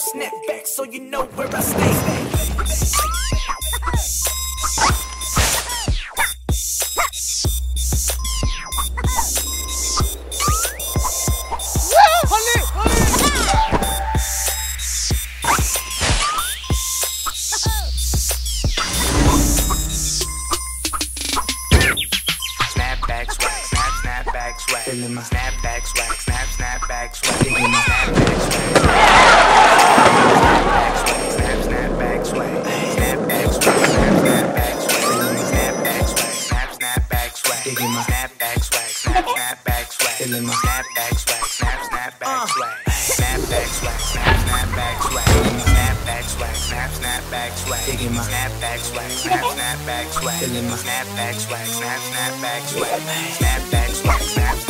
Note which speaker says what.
Speaker 1: Snap back so you know where I stay. back swag, snap, snap back swag, snap snap, back swag, snap, snap back swag, snap snap, back swag, snap back swag, snap snap, back swag, snap, snap back swag, snap snap, back swag, snap, snap back swag, snap snap, back swag, snap, snap back swag, snap snap, back swag, snap, snap back swag Snap, snap, back, swag, snap, snap back swag, Snap, snap, back, swag. snap snap, back swag, snap, snap back swag, Snap, snap, back, swag. snap snap, back swag, snap, snap back swag, snap back swag, snap.